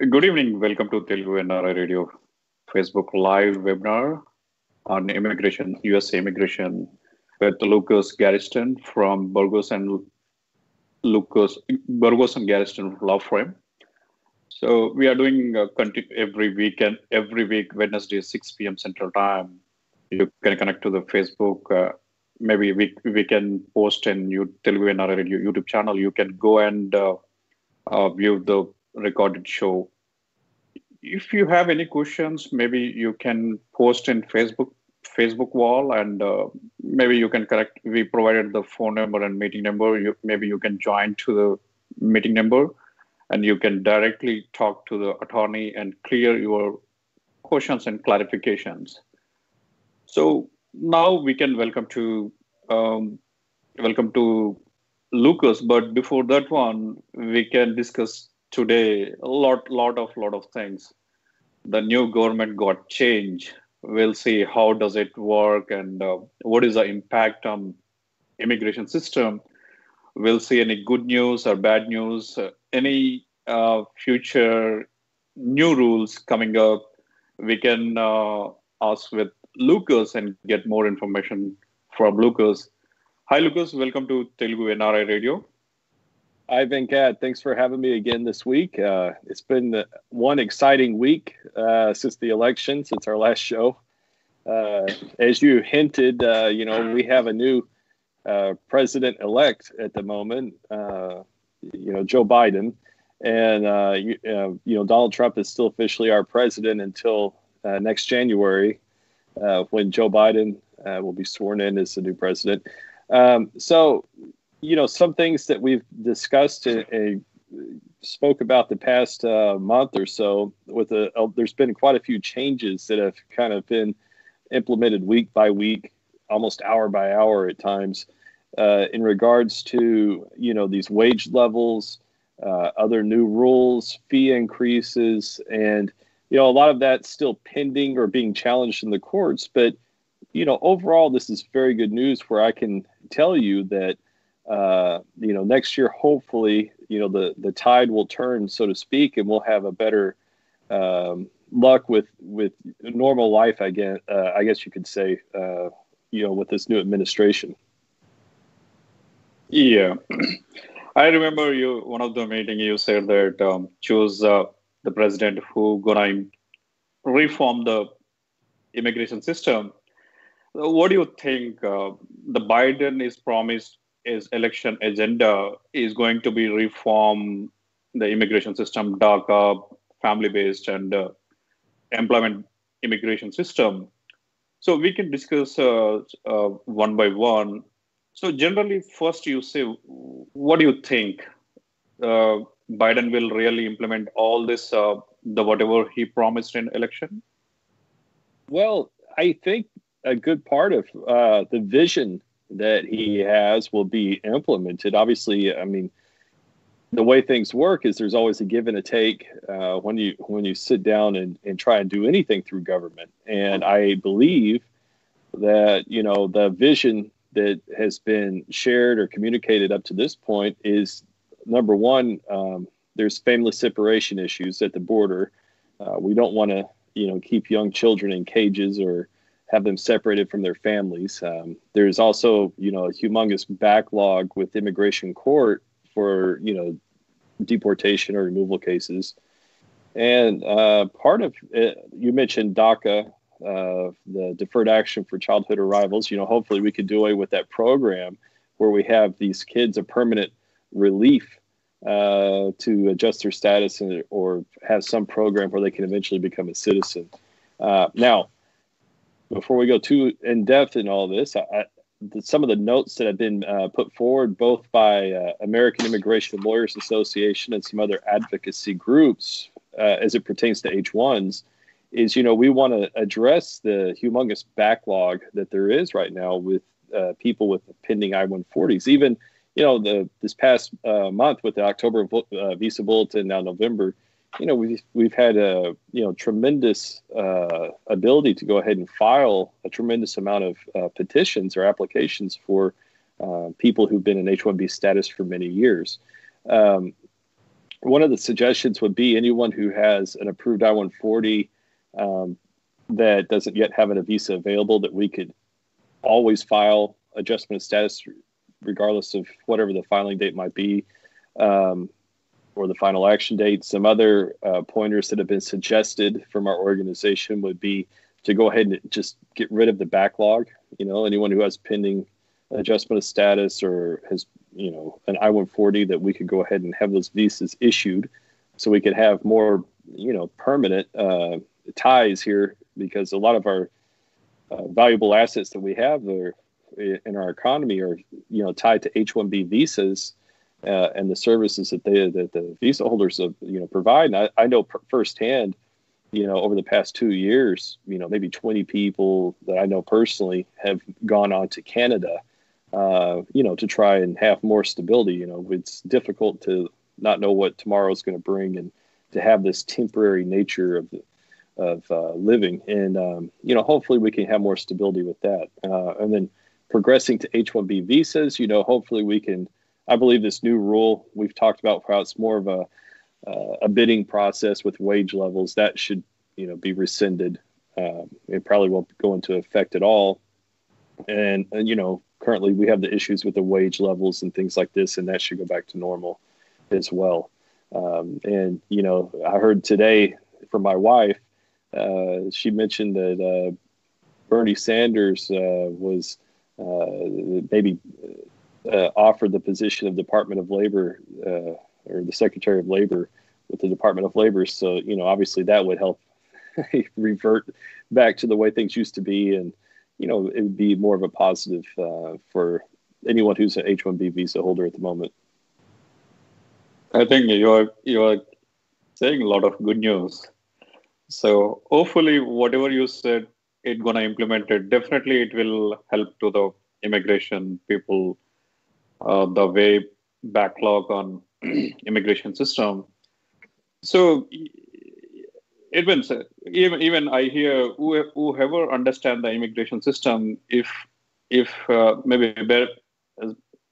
Good evening. Welcome to Telugu NRI Radio Facebook Live webinar on immigration, US immigration with Lucas Garritson from Burgos and Lucas Burgos and Garritson Law Firm. So we are doing uh, every weekend, every week, Wednesday, 6 p.m. Central Time. You can connect to the Facebook. Uh, maybe we, we can post in you, Telugu NRI Radio YouTube channel. You can go and uh, uh, view the recorded show. If you have any questions, maybe you can post in Facebook Facebook wall, and uh, maybe you can correct. We provided the phone number and meeting number. You, maybe you can join to the meeting number, and you can directly talk to the attorney and clear your questions and clarifications. So now we can welcome to um, welcome to Lucas. But before that one, we can discuss today a lot, lot of, lot of things. The new government got change. We'll see how does it work and uh, what is the impact on immigration system. We'll see any good news or bad news, uh, any uh, future new rules coming up. We can uh, ask with Lucas and get more information from Lucas. Hi, Lucas. Welcome to Telugu NRI Radio. Hi, Venkat. Thanks for having me again this week. Uh, it's been one exciting week uh, since the election, since our last show. Uh, as you hinted, uh, you know, we have a new uh, president elect at the moment, uh, you know, Joe Biden. And, you, you, know, Donald Trump is still officially our president until next January when Joe Biden will be sworn in as the new president. Um, so, you know some things that we've discussed and, spoke about the past uh, month or so with a, uh, there's been quite a few changes that have kind of been implemented week by week almost hour by hour at times uh, in regards to you know these wage levels uh, other new rules fee increases and you know a lot of that's still pending or being challenged in the courts. But you know overall this is very good news where i can tell you that uh, you know, next year, hopefully, you know, the, the tide will turn, so to speak, and we'll have a better um, luck with, with normal life, I guess, uh, I guess you could say, uh, you know, with this new administration. Yeah. I remember you, one of the meeting you said that um, choose uh, the president who gonna reform the immigration system. What do you think? Uh, the Biden is promised his election agenda is going to be reform the immigration system, DACA, family-based, and uh, employment immigration system. So we can discuss uh, uh, one by one. So generally, first you say, what do you think? Uh, Biden will really implement all this, uh, the whatever he promised in election? Well, I think a good part of uh, the vision that he has will be implemented. Obviously, I mean, the way things work is there's always a give and a take uh, when you when you sit down and, and try and do anything through government. And I believe that you know the vision that has been shared or communicated up to this point is number one. Um, there's family separation issues at the border. Uh, we don't want to you know keep young children in cages or have them separated from their families. Um, there's also, you know, a humongous backlog with immigration court for, you know, deportation or removal cases. And uh, part of it, you mentioned DACA, uh, the Deferred Action for Childhood Arrivals. You know, hopefully we could do away with that program where we have these kids a permanent relief uh, to adjust their status and, or have some program where they can eventually become a citizen. Uh, now, before we go too in depth in all this, I, I, some of the notes that have been uh, put forward both by uh, American Immigration Lawyers Association and some other advocacy groups uh, as it pertains to H1s is, you know, we want to address the humongous backlog that there is right now with uh, people with pending I-140s. Even, you know, the this past uh, month with the October uh, visa bulletin, now November, you know we've we've had a you know tremendous uh, ability to go ahead and file a tremendous amount of uh, petitions or applications for uh, people who've been in H-1B status for many years. Um, one of the suggestions would be anyone who has an approved I-140 um, that doesn't yet have a visa available that we could always file adjustment of status regardless of whatever the filing date might be um, or the final action date. Some other uh, pointers that have been suggested from our organization would be to go ahead and just get rid of the backlog. You know, anyone who has pending adjustment of status or has, you know, an I 140 that we could go ahead and have those visas issued so we could have more, you know, permanent uh, ties here because a lot of our uh, valuable assets that we have are in our economy are, you know, tied to H-1B visas uh, and the services that they that the visa holders have, you know provide. And I, I know firsthand, you know, over the past two years, you know, maybe 20 people that I know personally have gone on to Canada, uh, you know, to try and have more stability. You know, it's difficult to not know what tomorrow is going to bring and to have this temporary nature of of uh, living. And um, you know, hopefully we can have more stability with that. Uh, and then progressing to H-1B visas, you know, hopefully we can I believe this new rule we've talked about how it's more of a uh, a bidding process with wage levels that should you know be rescinded. Um, it probably won't go into effect at all. And, and you know currently we have the issues with the wage levels and things like this, and that should go back to normal as well. Um, and you know I heard today from my wife, uh, she mentioned that uh, Bernie Sanders uh, was uh, maybe uh, offered the position of Department of Labor uh, or the Secretary of Labor with the Department of Labor. So, you know, obviously that would help revert back to the way things used to be. And, you know, it would be more of a positive uh, for anyone who's an H 1B visa holder at the moment. I think you're, you're saying a lot of good news. So hopefully, whatever you said, it's to implement it. Definitely, it will help to the immigration people uh, the way backlog on immigration system. So even even even I hear whoever understand the immigration system, if if uh, maybe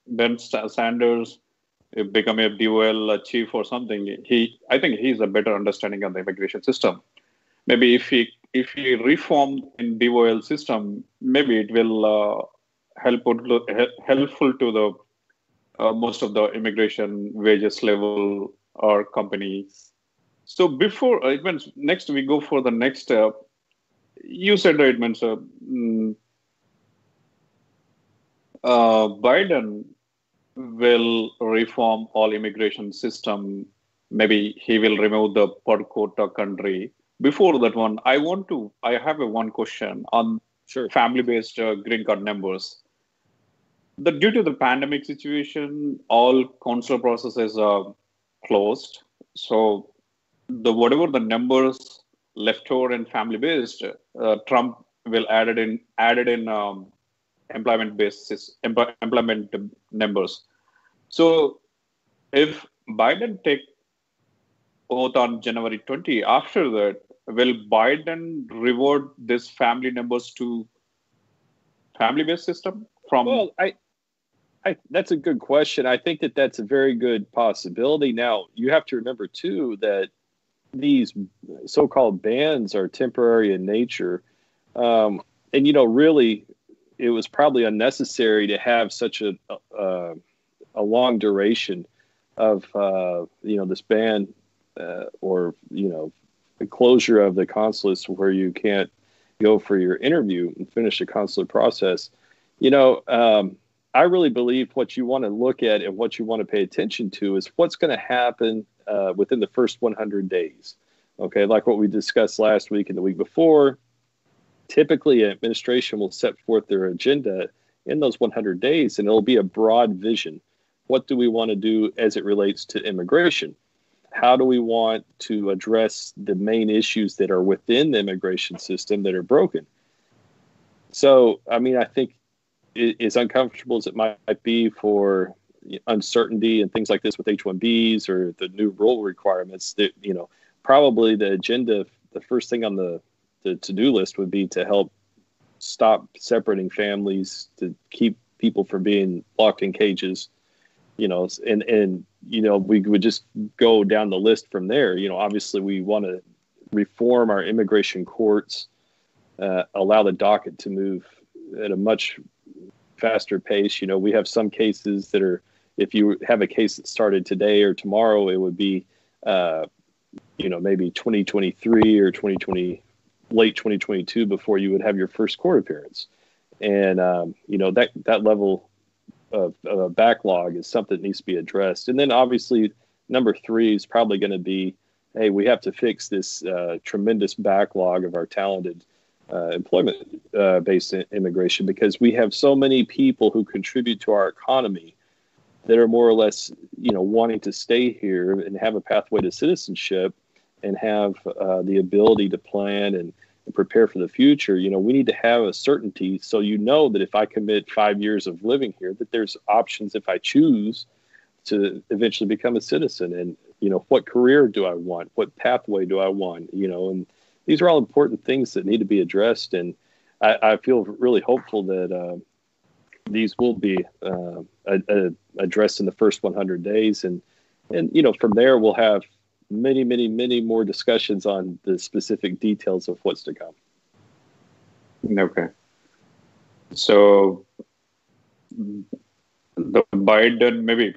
Ben Sanders become a DOL chief or something, he I think he's a better understanding of the immigration system. Maybe if he if he reform in DOL system, maybe it will uh, help helpful to the uh, most of the immigration wages level or companies. So before uh, it means next we go for the next step. You said it means uh, mm, uh, Biden will reform all immigration system. Maybe he will remove the per quota country. Before that one, I want to. I have a one question on sure. family-based uh, green card numbers the due to the pandemic situation, all consular processes are closed. So the whatever the numbers left over and family based, uh, Trump will add it in added in um, employment basis employment numbers. So if Biden take oath on January 20, after that, will Biden reward this family numbers to family based system from? Well, I I, that's a good question. I think that that's a very good possibility. Now, you have to remember too that these so-called bans are temporary in nature, um, and you know, really, it was probably unnecessary to have such a a, a long duration of uh, you know this ban uh, or you know the closure of the consulates where you can't go for your interview and finish the consular process. You know. Um, I really believe what you want to look at and what you want to pay attention to is what's going to happen uh, within the first 100 days. Okay, like what we discussed last week and the week before. Typically, administration will set forth their agenda in those 100 days, and it'll be a broad vision. What do we want to do as it relates to immigration? How do we want to address the main issues that are within the immigration system that are broken? So, I mean, I think as uncomfortable as it might be for uncertainty and things like this with H-1Bs or the new rule requirements, that you know, probably the agenda, the first thing on the the to-do list would be to help stop separating families, to keep people from being locked in cages, you know, and and you know, we would just go down the list from there. You know, obviously we want to reform our immigration courts, uh, allow the docket to move at a much faster pace. You know, we have some cases that are, if you have a case that started today or tomorrow, it would be, uh, you know, maybe 2023 or 2020, late 2022 before you would have your first court appearance. And, um, you know, that, that level of, of backlog is something that needs to be addressed. And then obviously, number three is probably going to be hey, we have to fix this uh, tremendous backlog of our talented uh, employment uh, based immigration because we have so many people who contribute to our economy that are more or less, you know, wanting to stay here and have a pathway to citizenship and have uh, the ability to plan and, and prepare for the future. You know, we need to have a certainty so you know that if I commit five years of living here, that there's options if I choose to eventually become a citizen. And you know what career do i want? What pathway do i want? You know and these are all important things that need to be addressed and i, I feel really hopeful that uh, these will be uh, addressed in the first 100 days. And and you know from there we'll have many many many more discussions on the specific details of what's to come. Okay. So the Biden maybe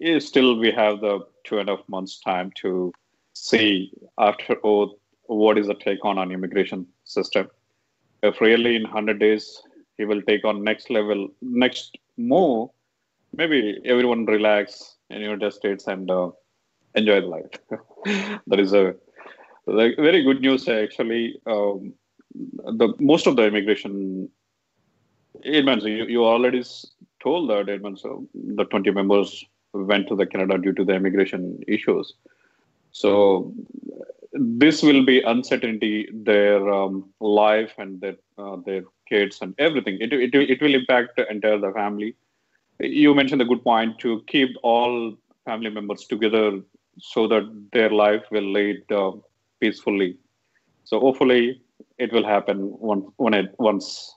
is still we have the two and a half months time to see after oath what is the take on on immigration system. If really in hundred days he will take on next level, next move, maybe everyone relax in United States and uh, enjoy life. that is a very good news actually. Um, the most of the immigration means you, you already told that Edmund, so the 20 members went to the Canada due to the immigration issues. So this will be uncertainty their um, life and their uh, their kids and everything. It, it, it will impact the entire the family. You mentioned a good point to keep all family members together so that their life will lead uh, peacefully. So hopefully it will happen once when it once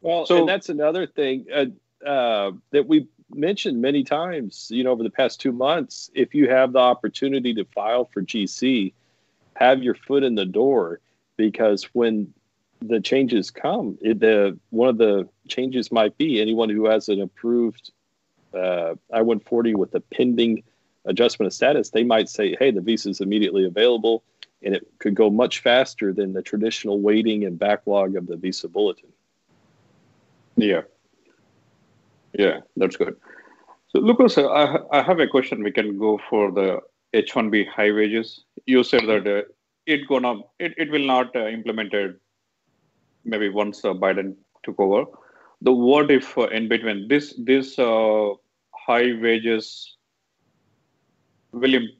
well, so, and that's another thing uh, uh, that we mentioned many times, you know, over the past two months. If you have the opportunity to file for GC, have your foot in the door because when the changes come, it, the one of the changes might be anyone who has an approved uh, I-140 with a pending adjustment of status, they might say, "Hey, the visa is immediately available," and it could go much faster than the traditional waiting and backlog of the visa bulletin. Yeah. Yeah, that's good. So, Lucas, I, I have a question. We can go for the H-1B high wages. You said that uh, it gonna it, it will not uh, implemented maybe once uh, Biden took over. The what if uh, in between this this uh, high wages will Im-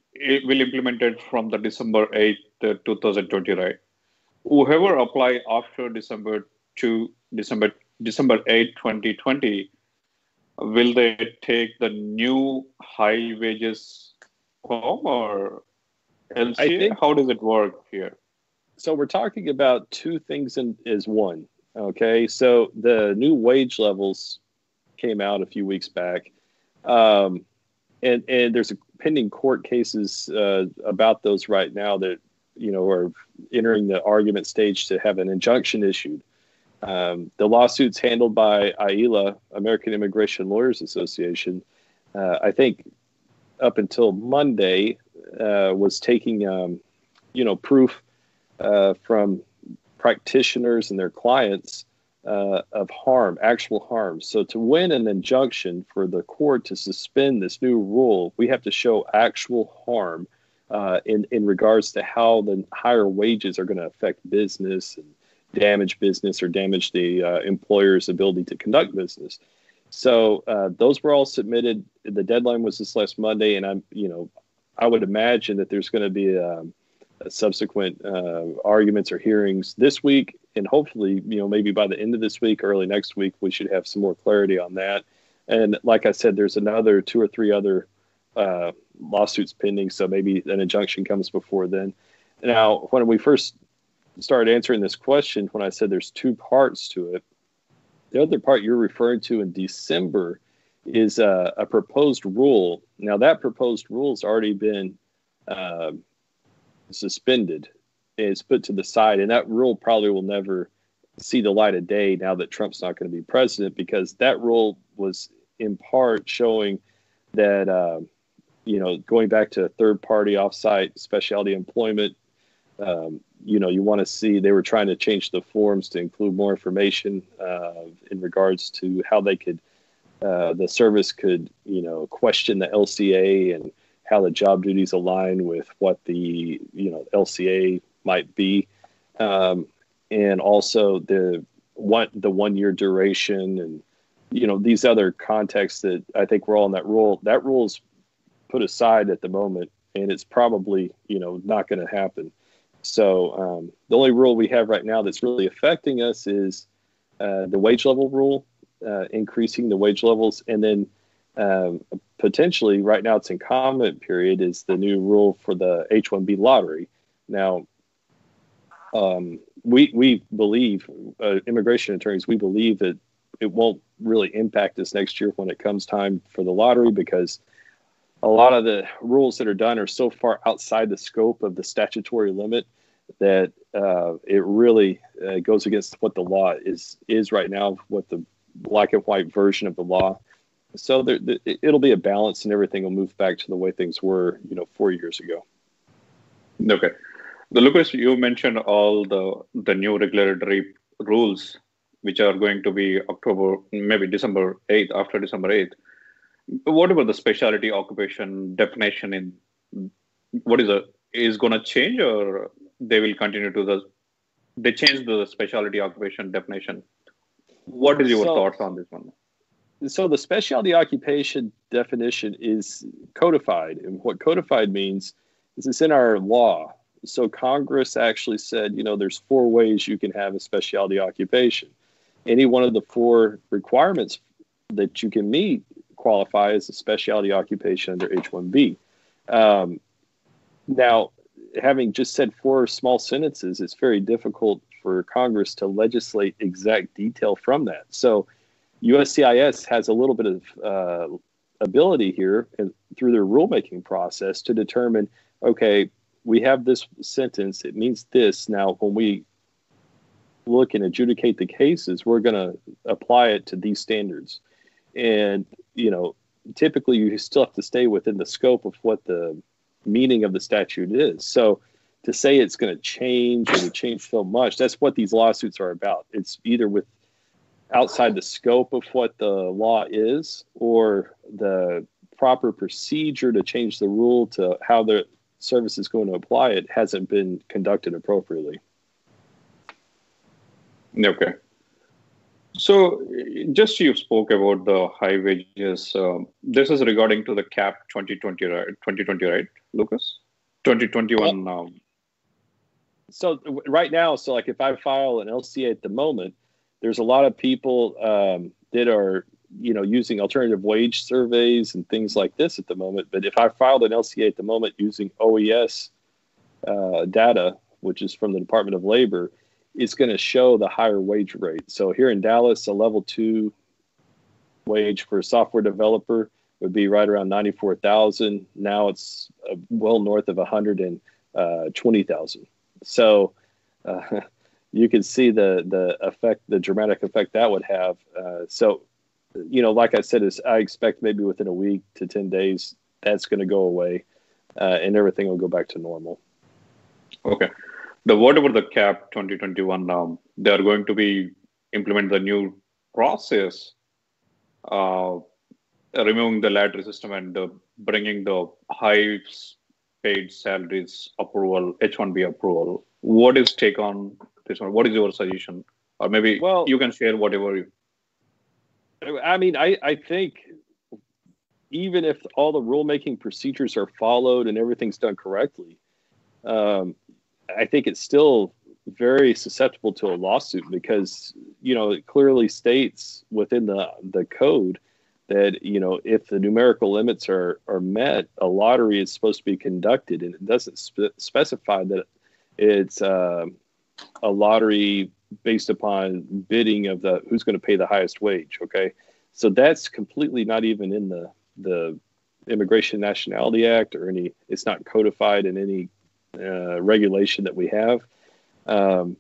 will implemented from the December eighth, uh, two thousand twenty, right? Whoever apply after December two December December 8, 2020, will they take the new high wages home or LCA? Think, How does it work here? So we're talking about two things in as one. Okay, so the new wage levels came out a few weeks back, um, and and there's a pending court cases uh, about those right now that you know are entering the argument stage to have an injunction issued. Um, the lawsuit's handled by AILA, American Immigration Lawyers Association. Uh, I think up until Monday uh, was taking, um, you know, proof uh, from practitioners and their clients uh, of harm, actual harm. So to win an injunction for the court to suspend this new rule, we have to show actual harm uh, in in regards to how the higher wages are going to affect business and damage business or damage the uh, employer's ability to conduct business. So uh, those were all submitted. The deadline was this last Monday, and I'm, you know, I would imagine that there's going to be um, subsequent uh, arguments or hearings this week, and hopefully, you know, maybe by the end of this week, early next week, we should have some more clarity on that. And like I said, there's another two or three other uh, lawsuits pending, so maybe an injunction comes before then. Now, when we first started answering this question when I said there's two parts to it. The other part you're referring to in December is a, a proposed rule. Now that proposed rule has already been uh, suspended. It's put to the side, and that rule probably will never see the light of day now that Trump's not going to be president because that rule was in part showing that uh, you know going back to third party offsite specialty employment um, you know you want to see they were trying to change the forms to include more information uh, in regards to how they could uh, the service could you know question the LCA and how the job duties align with what the you know LCA might be um, and also the one the one year duration and you know these other contexts that I think we're all in that rule. That rule is put aside at the moment, and it's probably you know not going to happen. So um, the only rule we have right now that's really affecting us is uh, the wage level rule, uh, increasing the wage levels, and then um, potentially right now it's in comment period is the new rule for the H-1B lottery. Now, um, we we believe uh, immigration attorneys we believe that it won't really impact us next year when it comes time for the lottery because a lot of the rules that are done are so far outside the scope of the statutory limit that uh, it really uh, goes against what the law is is right now, what the black and white version of the law. So there, the, it'll be a balance, and everything will move back to the way things were, you know, four years ago. Okay, the Lucas, you mentioned all the the new regulatory rules which are going to be October, maybe December 8th, after December 8th. What about the specialty occupation definition in what is a is going to change or they will continue to the they change the specialty occupation definition? What is your so, thoughts on this one? So the specialty occupation definition is codified and what codified means is it's in our law. So congress actually said you know there's four ways you can have a specialty occupation. Any one of the four requirements that you can meet qualify as a specialty occupation under H-1B. Um, now, having just said four small sentences, it's very difficult for Congress to legislate exact detail from that. So, USCIS has a little bit of uh, ability here through their rulemaking process to determine, okay, we have this sentence, it means this. Now, when we look and adjudicate the cases, we're going to apply it to these standards. And, you know, typically you still have to stay within the scope of what the meaning of the statute is. So to say it's going to change or to change so much, that's what these lawsuits are about. It's either with outside the scope of what the law is or the proper procedure to change the rule to how the service is going to apply it hasn't been conducted appropriately. Okay. So, just you spoke about the high wages. Um, this is regarding to the cap 2020, right? 2020, right, Lucas? 2021 well, now. So right now, so like if I file an LCA at the moment, there's a lot of people um, that are you know using alternative wage surveys and things like this at the moment. But if I filed an LCA at the moment using OES uh, data, which is from the Department of Labor, it's going to show the higher wage rate. So here in Dallas, a level two wage for a software developer would be right around 94,000. Now it's uh, well north of 120,000. So uh, you can see the the effect, the dramatic effect that would have. Uh, so, you know, like I said, is I expect maybe within a week to 10 days that's going to go away, uh, and everything will go back to normal. Okay the whatever the cap 2021 now they are going to be implement the new process uh, removing the ladder system and uh, bringing the high paid salaries approval h1b approval. What is take on this one? What is your suggestion? Or maybe well you can share whatever you i mean i i think even if all the rulemaking procedures are followed and everything's done correctly um, I think it's still very susceptible to a lawsuit because you know it clearly states within the the code that you know if the numerical limits are are met, a lottery is supposed to be conducted, and it doesn't spe- specify that it's uh, a lottery based upon bidding of the who's going to pay the highest wage. Okay, So that's completely not even in the the Immigration Nationality Act or any. It's not codified in any uh, regulation that we have. Um,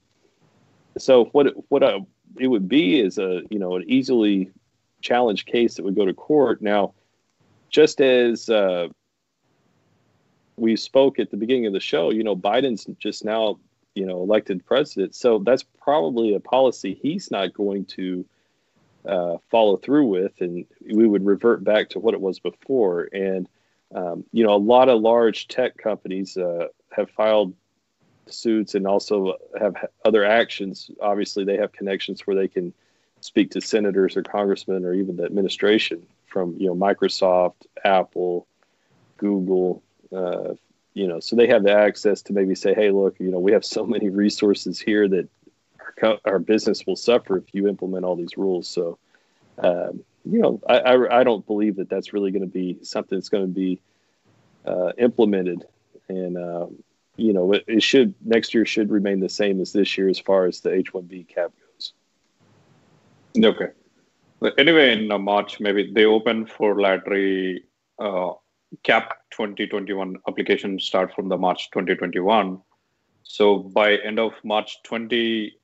so what what a, it would be is a you know an easily challenged case that would go to court. Now, just as uh, we spoke at the beginning of the show, you know, Biden's just now you know elected president, so that's probably a policy he's not going to uh, follow through with, and we would revert back to what it was before. And um, you know, a lot of large tech companies uh, have filed suits and also have other actions. Obviously, they have connections where they can speak to senators or congressmen or even the administration from you know Microsoft, Apple, Google. Uh, you know, so they have the access to maybe say, "Hey, look, you know, we have so many resources here that our, our business will suffer if you implement all these rules." So, um, you know, I, I, I don't believe that that's really going to be something that's going to be uh, implemented, and um, you know, it, it, should next year should remain the same as this year as far as the H one B cap goes. Okay. Anyway, in uh, March, maybe they open for lottery uh, cap 2021 application start from the March 2021. So by end of March 20,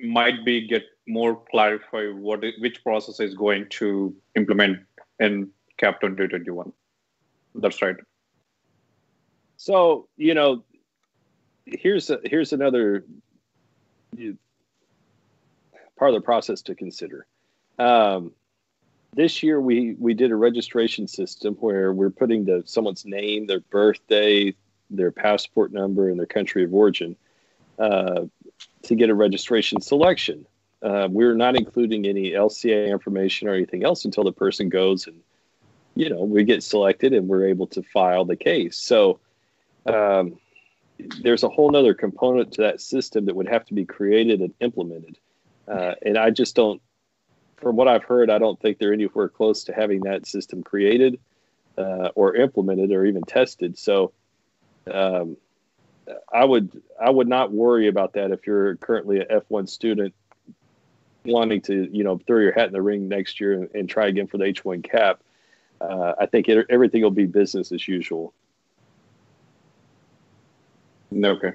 might be get more clarify what which process is going to implement in cap 2021. That's right. So you know, here's a, here's another part of the process to consider. Um, this year we we did a registration system where we're putting the someone's name, their birthday, their passport number, and their country of origin uh, to get a registration selection. Uh, we're not including any LCA information or anything else until the person goes and you know we get selected and we're able to file the case. So um, there's a whole other component to that system that would have to be created and implemented. Uh, and I just don't, from what I've heard, I don't think they're anywhere close to having that system created uh, or implemented or even tested. So um, I would I would not worry about that if you're currently an F1 student wanting to you know throw your hat in the ring next year and, and try again for the H1 cap. Uh, I think it, everything will be business as usual. Okay.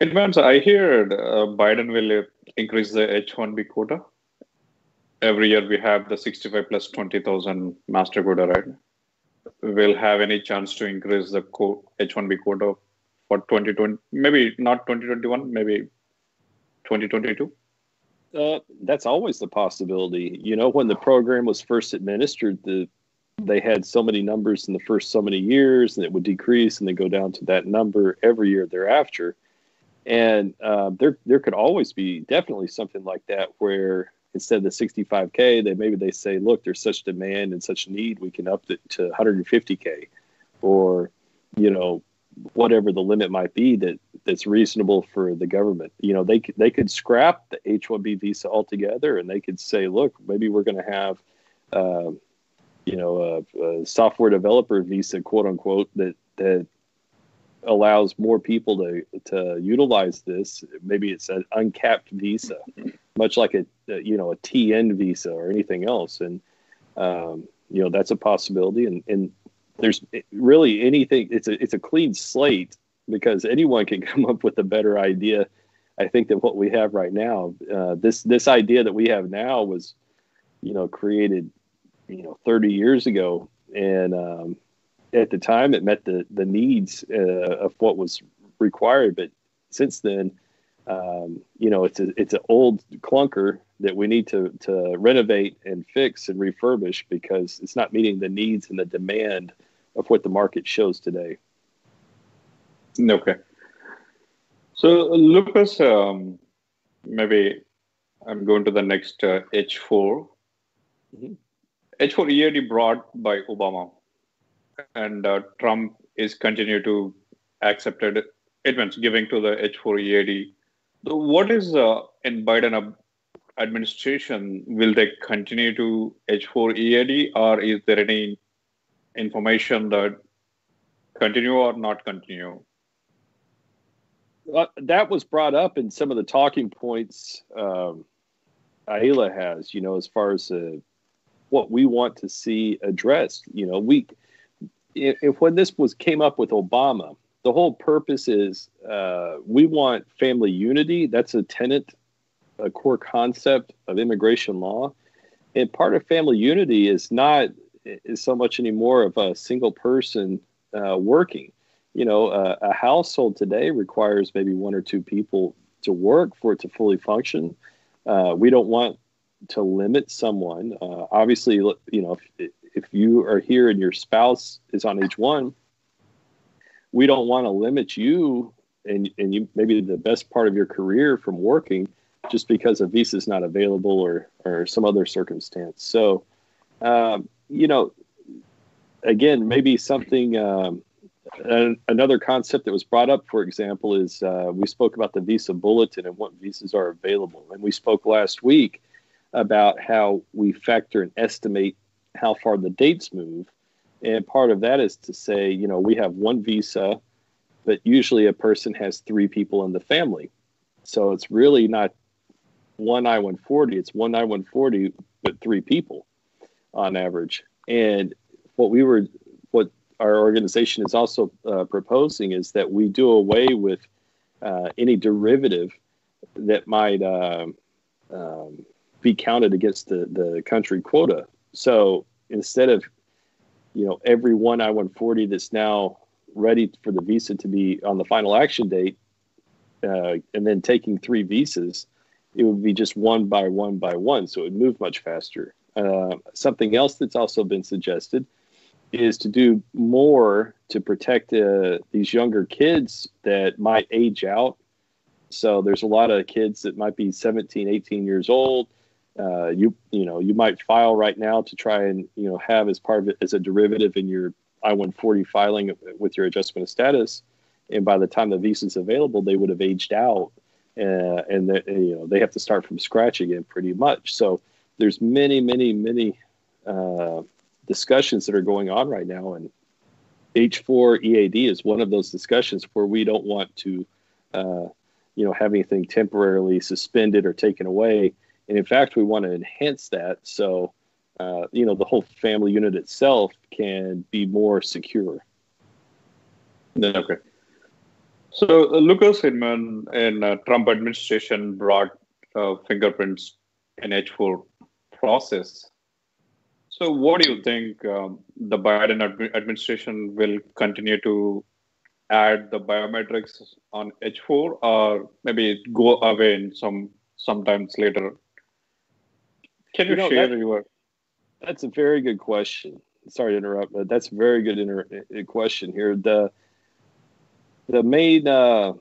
Advance, I hear uh, Biden will increase the H-1B quota. Every year we have the 65 plus 20,000 master quota, right? Will have any chance to increase the H-1B quota for 2020, maybe not 2021, maybe 2022? Uh, that's always the possibility. You know, when the program was first administered, the they had so many numbers in the first so many years, and it would decrease and then go down to that number every year thereafter. And uh, there, there could always be definitely something like that where instead of the 65k, they maybe they say, look, there's such demand and such need, we can up it to 150k, or you know, whatever the limit might be that that's reasonable for the government. You know, they they could scrap the H-1B visa altogether, and they could say, look, maybe we're going to have uh, you know a, a, software developer visa quote unquote that that allows more people to to utilize this. Maybe it's an uncapped visa much like a, a you know a tn visa or anything else. And um, you know that's a possibility. And and there's really anything it's a it's a clean slate because anyone can come up with a better idea i think than what we have right now. Uh, this this idea that we have now was you know created you know 30 years ago and um, at the time it met the the needs uh, of what was required but since then um, you know it's a it's an old clunker that we need to to renovate and fix and refurbish because it's not meeting the needs and the demand of what the market shows today. Okay. So lucas um, maybe i'm going to the next uh, h4 mm-hmm. H4 EAD brought by Obama, and uh, Trump is continue to accept it. It means giving to the H4 EAD. So What is uh, in Biden administration? Will they continue to H4 EAD, or is there any information that continue or not continue? Uh, that was brought up in some of the talking points um, AILA has, you know, as far as uh, what we want to see addressed. You know, we if, when this was came up with Obama, the whole purpose is uh, we want family unity. That's a tenet, a core concept of immigration law, and part of family unity is not is so much anymore of a single person uh, working. You know, uh, a household today requires maybe one or two people to work for it to fully function. Uh, we don't want to limit someone. Uh, obviously, you know, if, if you are here and your spouse is on H1, we don't want to limit you and, and you maybe the best part of your career from working just because a visa is not available or, or some other circumstance. So, um, you know, again, maybe something, um, another concept that was brought up, for example, is uh, we spoke about the visa bulletin and what visas are available. And we spoke last week about how we factor and estimate how far the dates move. And part of that is to say, you know, we have one visa, but usually a person has three people in the family. So it's really not one I 140, it's one I 140, but three people on average. And what we were, what our organization is also uh, proposing is that we do away with uh, any derivative that might uh, um, be counted against the, the country quota. So instead of, you know, every one I-140 that's now ready for the visa to be on the final action date, uh, and then taking three visas, it would be just one by one by one, so it would move much faster. Uh, something else that's also been suggested is to do more to protect uh, these younger kids that might age out. So there's a lot of kids that might be 17, 18 years old. Uh, you you know you might file right now to try and you know have as part of it as a derivative in your I-140 filing with your adjustment of status, and by the time the visa is available, they would have aged out, uh, and the, you know they have to start from scratch again pretty much. So there's many many many uh, discussions that are going on right now, and H4 EAD is one of those discussions where we don't want to, uh, you know, have anything temporarily suspended or taken away. And in fact, we want to enhance that so, uh, you know, the whole family unit itself can be more secure. Okay. So uh, Lucas Hinman in uh, Trump administration brought uh, fingerprints in H4 process so, what do you think um, the Biden administration will continue to add the biometrics on H4, or maybe go away in some sometimes later? Can you, know, share that? That's a very good question. Sorry to interrupt, but that's a very good inter- uh, question here. The the main uh,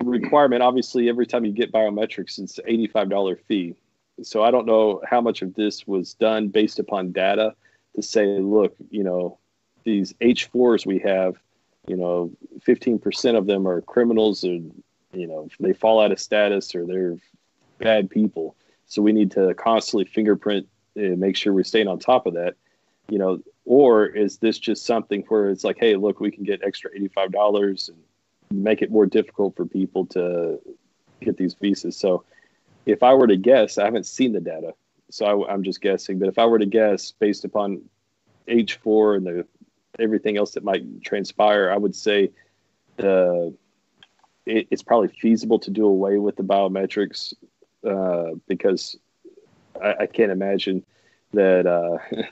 requirement, obviously, every time you get biometrics, it's eighty five dollar fee so I don't know how much of this was done based upon data to say, look, you know, these H4s we have, you know, 15% of them are criminals or, you know, they fall out of status or they're bad people. So we need to constantly fingerprint and make sure we're staying on top of that, you know, or is this just something where it's like, hey, look, we can get extra $85 and make it more difficult for people to get these visas. So if I were to guess, I haven't seen the data, so I, am just guessing. But if I were to guess based upon H4 and the everything else that might transpire, I would say the it, it's probably feasible to do away with the biometrics uh, because I, I, can't imagine that uh,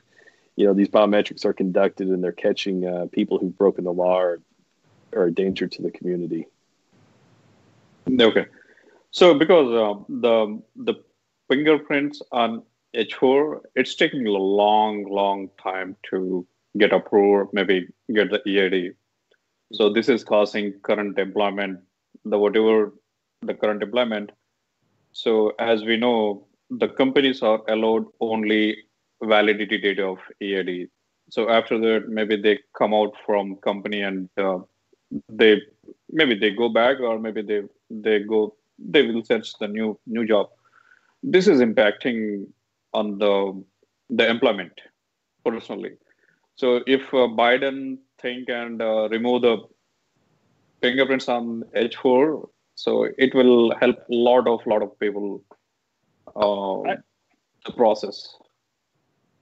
you know these biometrics are conducted and they're catching uh, people who've broken the law or are a danger to the community. Okay. So because uh, the the fingerprints on H4, it's taking a long, long time to get approved, maybe get the EAD. So this is causing current employment, the whatever the current employment. So as we know, the companies are allowed only validity date of EAD. So after that, maybe they come out from company and uh, they maybe they go back or maybe they they go they will search the new new job. This is impacting on the the employment personally. So if uh, Biden think and uh, remove the fingerprints on H4, so it will help a lot of lot of people uh, I, the process?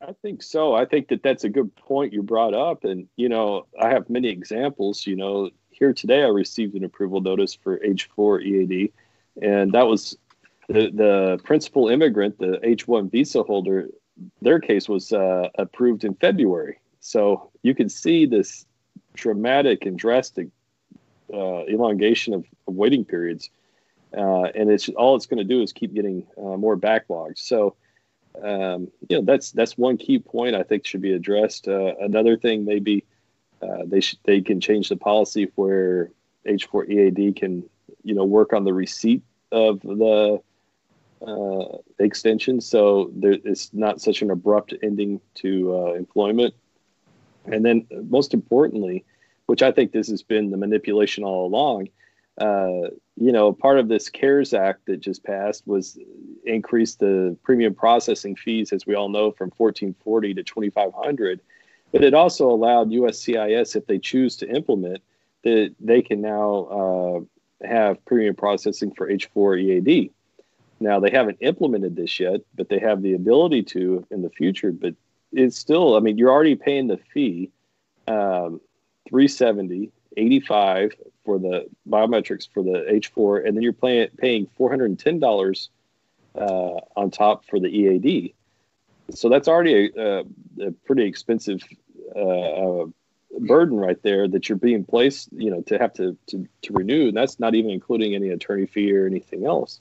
I think so. I think that that's a good point you brought up. And, you know, I have many examples. You know, here today I received an approval notice for H4 EAD, and that was the, the principal immigrant, the H1 visa holder, their case was uh, approved in February. So you can see this dramatic and drastic uh, elongation of, of, waiting periods. Uh, and it's all it's going to do is keep getting uh, more backlogs. So, um, you know, that's that's one key point I think should be addressed. Uh, another thing, maybe uh, they should they can change the policy where H4 EAD can you know work on the receipt of the uh, extension, so there, it's not such an abrupt ending to uh, employment. And then, most importantly, which I think this has been the manipulation all along. Uh, you know, part of this CARES Act that just passed was increase the premium processing fees, as we all know, from 1440 to 2500. But it also allowed USCIS, if they choose to implement, that they can now uh, have premium processing for H4 EAD. Now they haven't implemented this yet, but they have the ability to in the future. But it's still, I mean, you're already paying the fee, um, 370, 85 for the biometrics for the H4, and then you're paying paying $410 uh, on top for the EAD. So that's already a, a, a pretty expensive uh, uh, burden right there that you're being placed, you know, to have to, to, to renew. And that's not even including any attorney fee or anything else.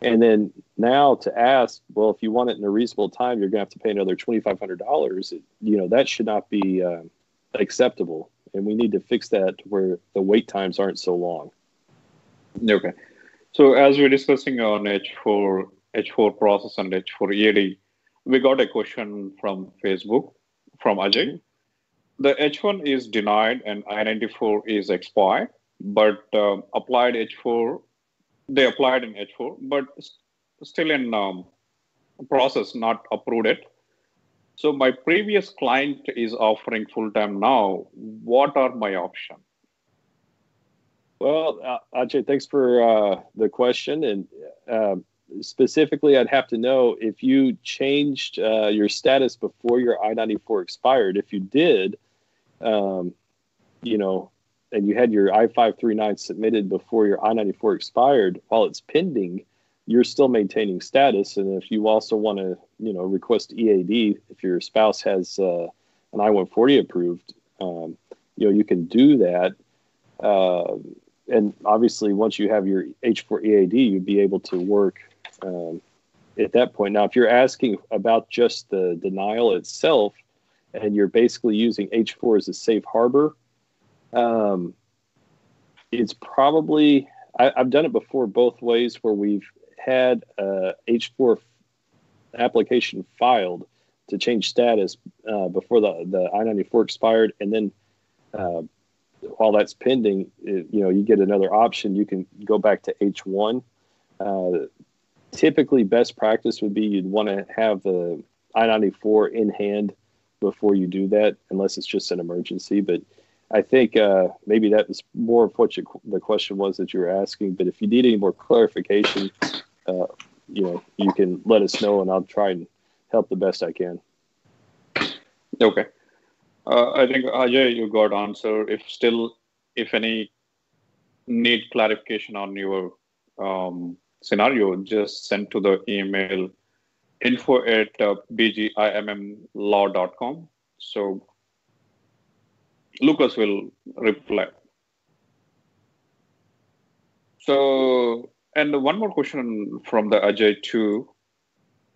And then now to ask, well, if you want it in a reasonable time, you're going to have to pay another twenty five hundred dollars. You know that should not be uh, acceptable, and we need to fix that where the wait times aren't so long. Okay, so as we're discussing on H four H four process and H four EAD, we got a question from Facebook from Ajay. The H1 is denied and I-94 is expired, but uh, applied H4 they applied in H4, but still in um, process, not approved it. So my previous client is offering full time now. What are my options? Well, uh, Ajay, thanks for uh, the question. And uh, specifically, I'd have to know if you changed uh, your status before your I 94 expired. If you did, um, you know, and you had your I-539 submitted before your I-94 expired, while it's pending, you're still maintaining status. And if you also want to, you know, request EAD, if your spouse has uh, an I-140 approved, um, you know, you can do that. Uh, and obviously, once you have your H4 EAD, you'd be able to work um, at that point. Now, if you're asking about just the denial itself, and you're basically using H4 as a safe harbor, um, it's probably I, have done it before both ways where we've had a H4 application filed to change status uh, before the the I-94 expired, and then uh, while that's pending, it, you know, you get another option. You can go back to H1. Uh, typically, best practice would be you'd want to have the I-94 in hand before you do that, unless it's just an emergency. But I think uh, maybe that was more of what you, the question was that you were asking. But if you need any more clarification, uh, you know, you can let us know, and I'll try and help the best I can. Okay. Uh, I think Ajay, you got answer. If still, if any need clarification on your um, scenario, just send to the email info at uh, bgimmlaw.com. So Lucas will reply. So, and one more question from the Ajay too.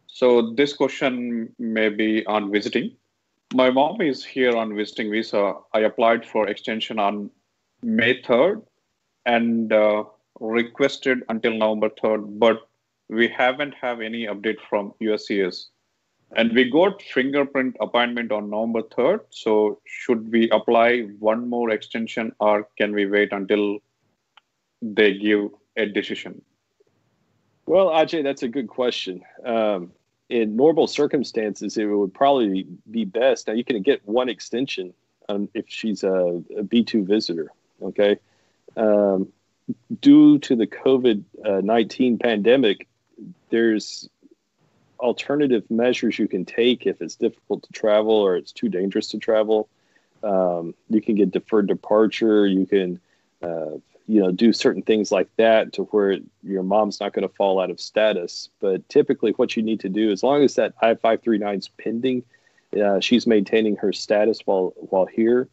So this question may be on visiting. My mom is here on visiting visa. I applied for extension on May 3rd and uh, requested until November 3rd, but we haven't have any update from USCIS. And we got fingerprint appointment on November 3rd. So should we apply one more extension or can we wait until they give a decision? Well, Ajay, that's a good question. Um, in normal circumstances, it would probably be best. Now, you can get one extension um, if she's a a B2 visitor, okay? Um, due to the COVID uh, 19 pandemic, there's alternative measures you can take if it's difficult to travel or it's too dangerous to travel. Um, you can get deferred departure. You can, you know, do certain things like that to where your mom's not going to fall out of status. But typically, what you need to do, as long as that I five three nine is pending, uh, she's maintaining her status while while here.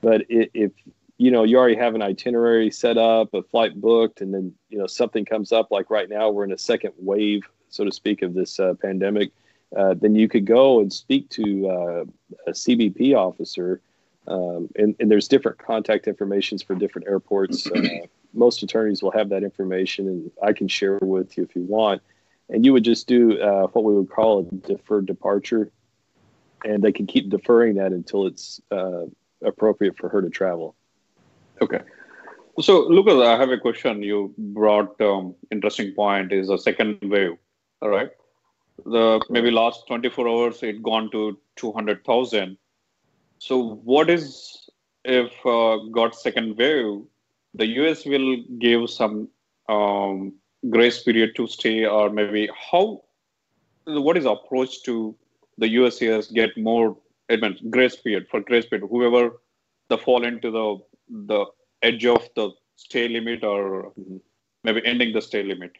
But if you know you already have an itinerary set up, a flight booked, and then you know something comes up like right now we're in a second wave, so to speak, of this uh, pandemic, uh, then you could go and speak to uh, a CBP officer, um, and, and, there's different contact informations for different airports. Uh, most attorneys will have that information, and I can share with you if you want. And you would just do uh, what we would call a deferred departure, and they can keep deferring that until it's uh, appropriate for her to travel. Okay. So, Lucas, I have a question. You brought um, interesting point is a second wave. All right. The maybe last 24 hours it gone to 200,000. So, what is if uh, got second wave? The US will give some um, grace period to stay, or maybe how? What is approach to the USCS get more advance grace period for grace period? Whoever the fall into the the edge of the stay limit or maybe ending the stay limit?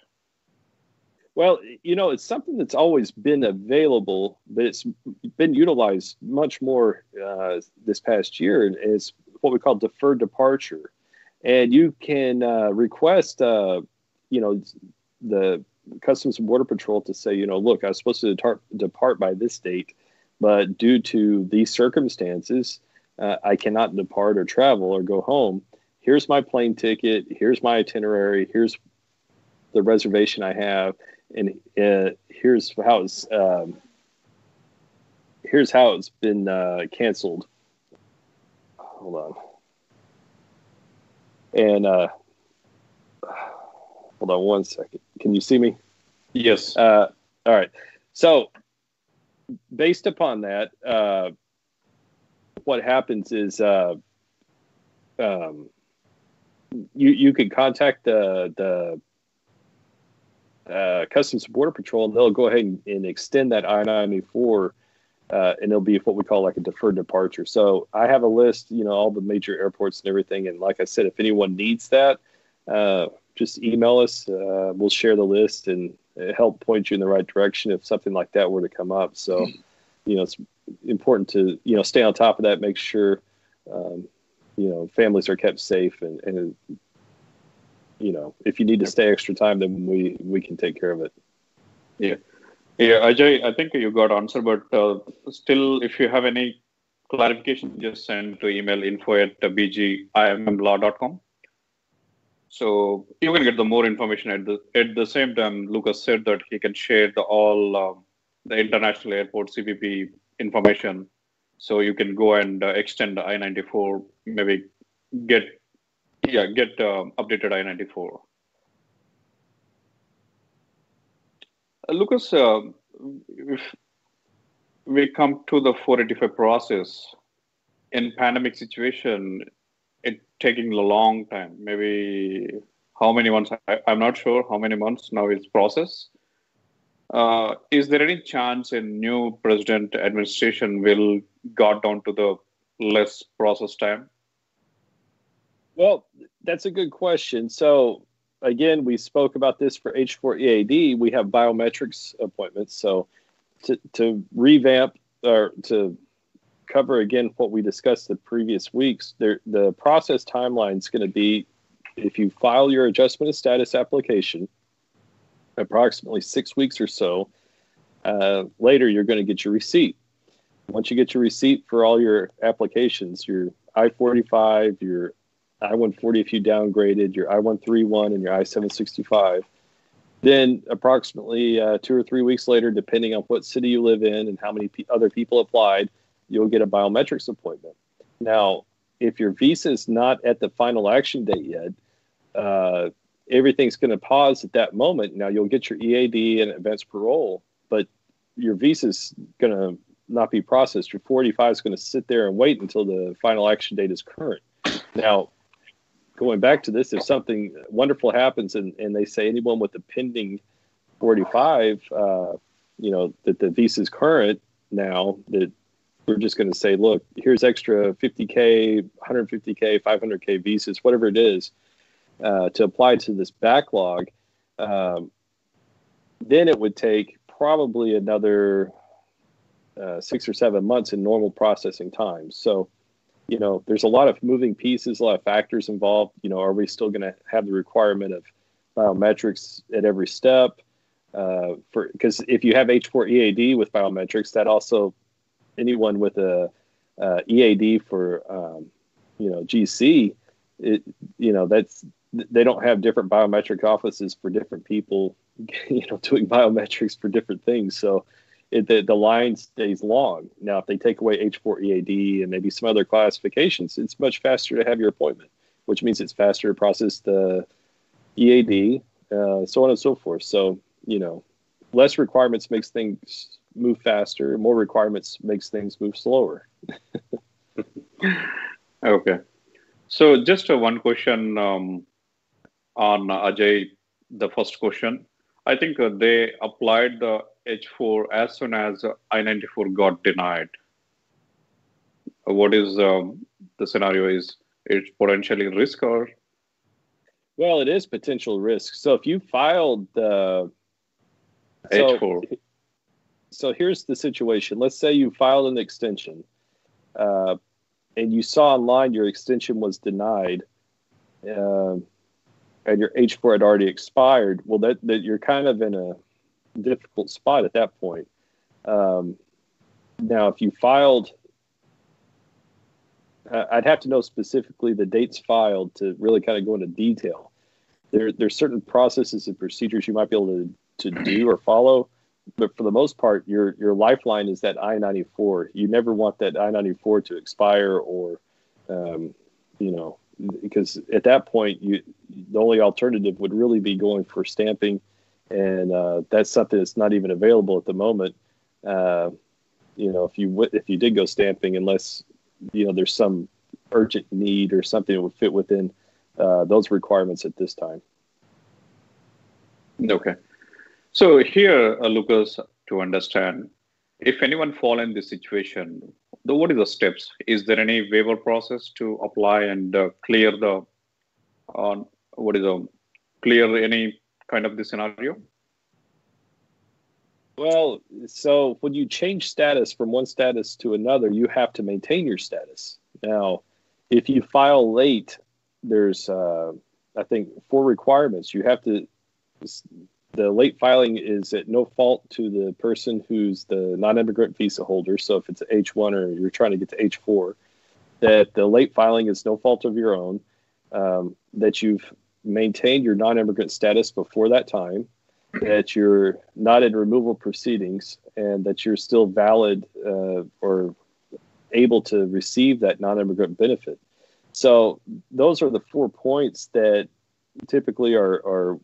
Well, you know, it's something that's always been available, but it's been utilized much more uh, this past year. It's what we call deferred departure. And you can uh, request, uh, you know, the Customs and Border Patrol to say, you know, look, I was supposed to depart, depart by this date, but due to these circumstances, uh, I cannot depart or travel or go home. Here's my plane ticket. Here's my itinerary. Here's the reservation I have, and uh, here's how it's um, here's how it's been uh, canceled. Hold on, and uh, hold on one second. Can you see me? Yes. Uh, all right. So, based upon that, uh, what happens is uh, um, you you can contact the the uh, Customs Border Patrol, and they'll go ahead and, and extend that I ninety four, uh, and it'll be what we call like a deferred departure. So I have a list, you know, all the major airports and everything. And like I said, if anyone needs that, uh, just email us. Uh, we'll share the list and help point you in the right direction if something like that were to come up. So, you know, it's important to you know stay on top of that, make sure um, you know families are kept safe, and, and you know if you need to stay extra time, then we we can take care of it. Yeah, yeah, Ajay, I think you got answer, but uh, still, if you have any clarification, just send to email info at bgimmlaw.com. So you can get the more information at the at the same time. Lucas said that he can share the all um, the international airport CBP information so you can go and uh, extend the i94 maybe get yeah get uh, updated i94 uh, lucas uh, if we come to the 485 process in pandemic situation it taking a long time. Maybe how many months I, i'm not sure how many months now is process. Uh, is there any chance in new president administration will got down to the less process time? Well, that's a good question. So again, we spoke about this for H4 EAD. We have biometrics appointments. So to, to revamp or to cover again what we discussed the previous weeks, there, the process timeline is going to be if you file your adjustment of status application – approximately six weeks or so uh, later, you're going to get your receipt. Once you get your receipt for all your applications, your I 45, your I 140 if you downgraded, your I 131, and your I 765, then approximately uh, two or three weeks later, depending on what city you live in and how many p- other people applied, you'll get a biometrics appointment. Now, if your visa is not at the final action date yet, uh, everything's going to pause at that moment. Now you'll get your EAD and advance parole, but your visa's going to not be processed. Your 45 is going to sit there and wait until the final action date is current. Now, going back to this, if something wonderful happens and, and they say anyone with a pending 45, uh, you know that the visa is current now that we're just going to say look here's extra 50k 150k 500k visas whatever it is uh, to apply to this backlog um, then it would take probably another uh, six or seven months in normal processing time. So you know there's a lot of moving pieces a lot of factors involved you know are we still going to have the requirement of biometrics at every step uh, for because if you have H4 EAD with biometrics, that also anyone with a, EAD for um, you know GC, it you know that's they don't have different biometric offices for different people, you know, doing biometrics for different things. So it, the, the line stays long. Now, if they take away H4 EAD and maybe some other classifications, it's much faster to have your appointment, which means it's faster to process the EAD, uh, so on and so forth. So you know, less requirements makes things move faster. More requirements makes things move slower. okay. So just uh, one question um, on Ajay, the first question. I think uh, they applied the H4 as soon as I-94 got denied. What is um, the scenario? Is it potentially risk or? Well, it is potential risk. So if you filed the so, H4. So here's the situation. Let's say you filed an extension uh, and you saw online your extension was denied uh, and your H4 had already expired. Well, that, that you're kind of in a difficult spot at that point. Um, now, if you filed, uh, I'd have to know specifically the dates filed to really kind of go into detail. There, there's certain processes and procedures you might be able to to do or follow. But for the most part, your your lifeline is that I ninety four. You never want that I ninety four to expire or, um, you know, because at that point, you the only alternative would really be going for stamping, and uh, that's something that's not even available at the moment. Uh, you know, if you if you did go stamping, unless you know there's some urgent need or something that would fit within uh, those requirements at this time. Okay. So here, uh, Lucas, to understand, if anyone fall in this situation, the, what is the steps? Is there any waiver process to apply and uh, clear the, uh, what is the, clear any kind of the scenario? Well, so when you change status from one status to another, you have to maintain your status. Now, if you file late, there's, uh, I think, four requirements. You have to the late filing is at no fault to the person who's the non-immigrant visa holder. So if it's H1 or you're trying to get to H4, that the late filing is no fault of your own. Um, that you've maintained your non-immigrant status before that time, that you're not in removal proceedings, and that you're still valid uh, or able to receive that non-immigrant benefit. So those are the four points that typically are, are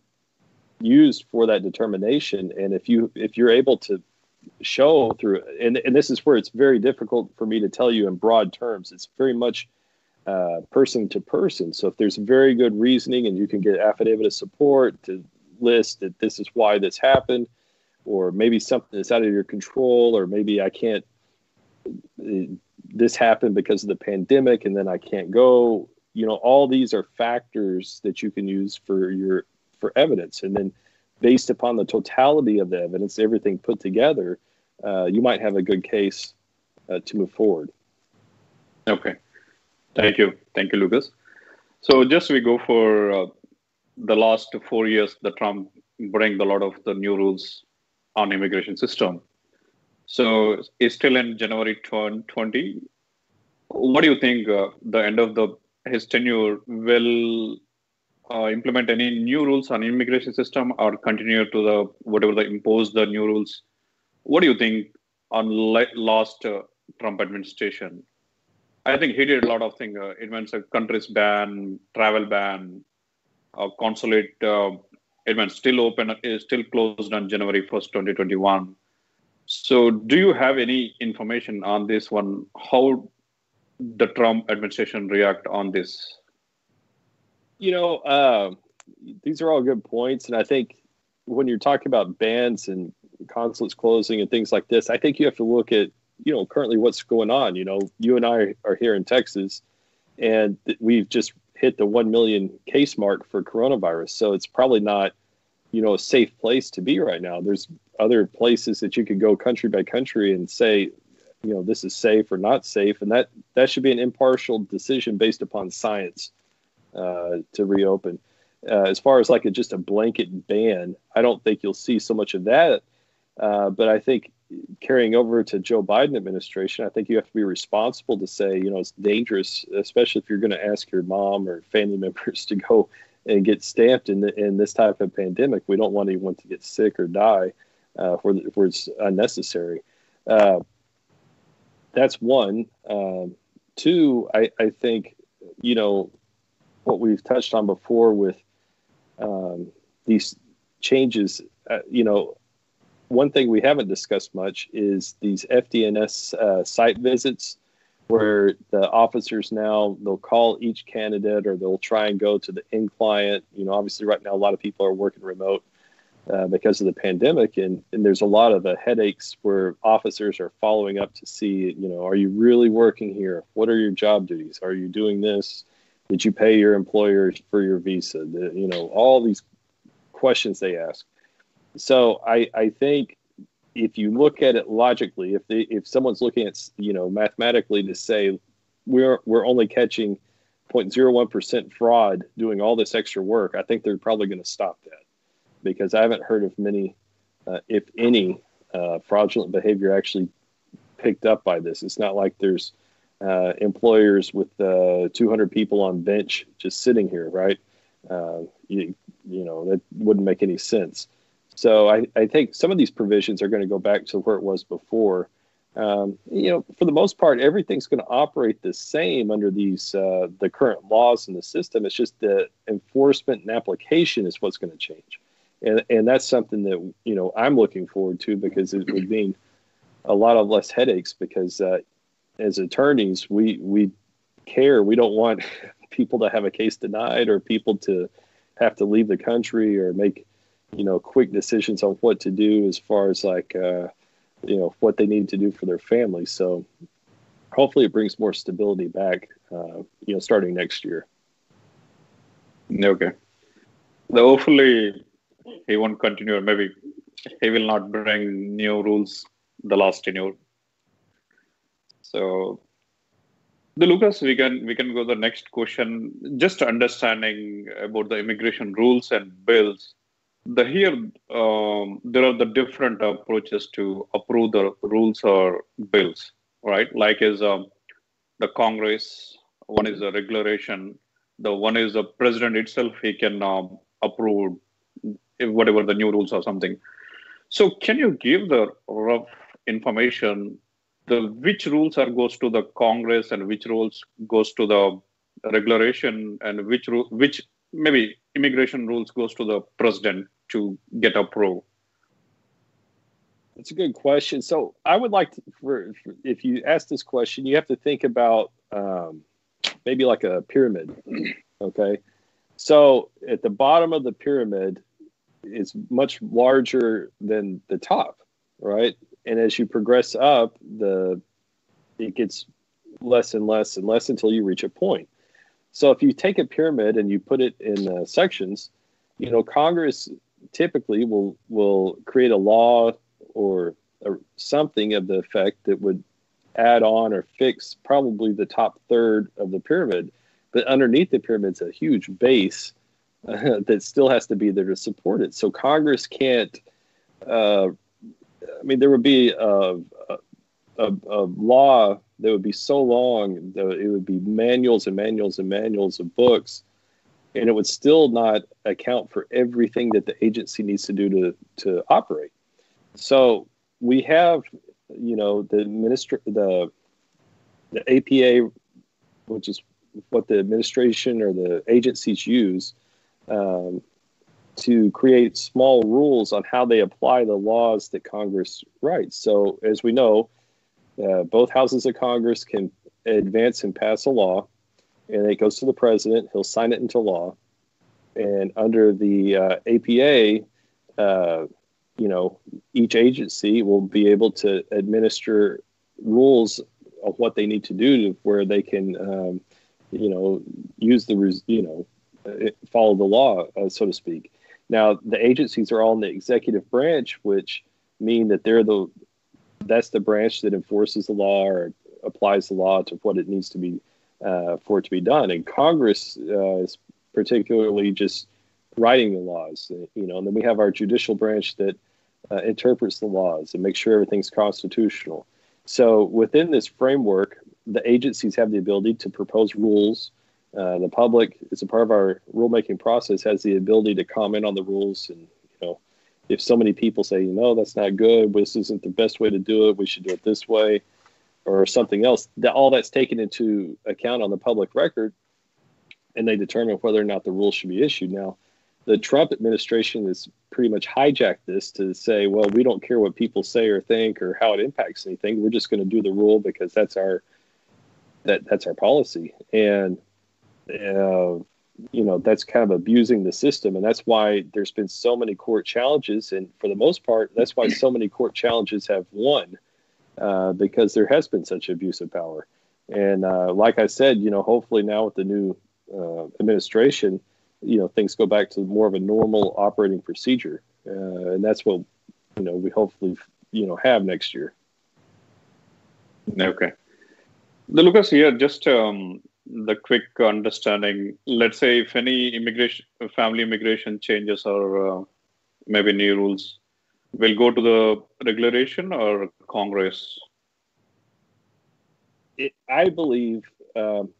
used for that determination and if you if you're able to show through and, and this is where it's very difficult for me to tell you in broad terms it's very much uh, person to person so if there's very good reasoning and you can get affidavit of support to list that this is why this happened or maybe something that's out of your control or maybe i can't this happened because of the pandemic and then i can't go you know all these are factors that you can use for your for evidence. And then, based upon the totality of the evidence, everything put together, uh, you might have a good case uh, to move forward. Okay. Thank you. Thank you, Lucas. So, just we go for uh, the last four years, the Trump bring a lot of the new rules on immigration system. So, it's still in January 2020. What do you think uh, the end of the his tenure will uh, implement any new rules on immigration system or continue to the whatever the impose the new rules what do you think on last uh, trump administration i think he did a lot of things uh, it meant a countries ban travel ban uh, consulate uh, it meant still open is still closed on january 1st 2021 so do you have any information on this one? How the trump administration react on this? You know, uh, these are all good points, and I think when you're talking about bans and consulates closing and things like this, I think you have to look at you know currently what's going on. You know, you and I are here in Texas, and we've just hit the one million case mark for coronavirus. So it's probably not you know a safe place to be right now. There's other places that you could go country by country and say you know this is safe or not safe, and that that should be an impartial decision based upon science uh, to reopen. Uh, as far as like a, just a blanket ban, I don't think you'll see so much of that. Uh, but I think carrying over to Joe Biden administration, I think you have to be responsible to say, you know, it's dangerous, especially if you're going to ask your mom or family members to go and get stamped in the, in this type of pandemic. We don't want anyone to get sick or die uh, where, it's unnecessary. Uh, that's one. Um, two, I, I think, you know, what we've touched on before with um, these changes, uh, you know, one thing we haven't discussed much is these FDNS uh, site visits where the officers now they'll call each candidate or they'll try and go to the end client you know obviously right now a lot of people are working remote uh, because of the pandemic, and, and there's a lot of uh, headaches where officers are following up to see, you know, are you really working here? What are your job duties? Are you doing this? Did you pay your employer for your visa? The, you know, all these questions they ask. So I, I think if you look at it logically, if they, if someone's looking at you know mathematically to say we're we're only catching 0.01% fraud doing all this extra work, I think they're probably going to stop that because I haven't heard of many, uh, if any, uh, fraudulent behavior actually picked up by this. It's not like there's uh, employers with uh, 200 people on bench just sitting here, right? Uh, you, you know, that wouldn't make any sense. So I, I think some of these provisions are going to go back to where it was before. Um, you know, for the most part, everything's going to operate the same under these uh, the current laws in the system. It's just the enforcement and application is what's going to change and and that's something that you know I'm looking forward to because it would mean a lot of less headaches because uh, as attorneys we we care we don't want people to have a case denied or people to have to leave the country or make you know quick decisions on what to do as far as like uh, you know what they need to do for their family so hopefully it brings more stability back uh, you know starting next year okay So hopefully he won't continue, or maybe he will not bring new rules the last tenure. So, the Lucas, we can we can go the next question. Just understanding about the immigration rules and bills. The here um, there are the different approaches to approve the rules or bills, right? Like is um, the Congress, one is the regulation, the one is the president itself. He can um, approve whatever the new rules or something. So can you give the rough information the which rules are goes to the Congress and which rules goes to the regulation and which which maybe immigration rules goes to the president to get approved? That's a good question. So I would like to, for, for if you ask this question, you have to think about um, maybe like a pyramid. Okay. So at the bottom of the pyramid, is much larger than the top, right? And as you progress up, the it gets less and less and less until you reach a point. So if you take a pyramid and you put it in uh, sections, you know Congress typically will will create a law or something of the effect that would add on or fix probably the top third of the pyramid. But underneath the pyramid's a huge base uh, that still has to be there to support it. So Congress can't. Uh, I mean, there would be a, a, a, law that would be so long that it would be manuals and manuals and manuals of books, and it would still not account for everything that the agency needs to do to to operate. So we have, you know, the minister the the APA, which is what the administration or the agencies use um, to create small rules on how they apply the laws that Congress writes. So, as we know, uh, both houses of Congress can advance and pass a law, and it goes to the president. He'll sign it into law. And under the uh, APA, uh, you know, each agency will be able to administer rules of what they need to do to where they can, um, you know, use the, you know, uh, follow the law, uh, so to speak. Now, the agencies are all in the executive branch, which mean that they're the that's the branch that enforces the law or applies the law to what it needs to be uh, for it to be done. And Congress uh, is particularly just writing the laws, you know. And then we have our judicial branch that uh, interprets the laws and makes sure everything's constitutional. So within this framework, the agencies have the ability to propose rules. Uh, the public, as a part of our rulemaking process, has the ability to comment on the rules. And if so many people say, you know, that's not good, this isn't the best way to do it, we should do it this way, or something else, that all that's taken into account on the public record, and they determine whether or not the rules should be issued. Now, the Trump administration has pretty much hijacked this to say, well, we don't care what people say or think or how it impacts anything. We're just going to do the rule because that's our that that's our policy, and uh, you know that's kind of abusing the system, and that's why there's been so many court challenges, and for the most part, that's why so many court challenges have won uh, because there has been such abuse of power. And uh, like I said, you know, hopefully now with the new uh, administration you know things go back to more of a normal operating procedure, uh, and that's what you know we hopefully you know have next year. Okay. Lucas here, just um, the quick understanding. Let's say if any immigration, family immigration changes or uh, maybe new rules, will go to the regulation or Congress. It, I believe um,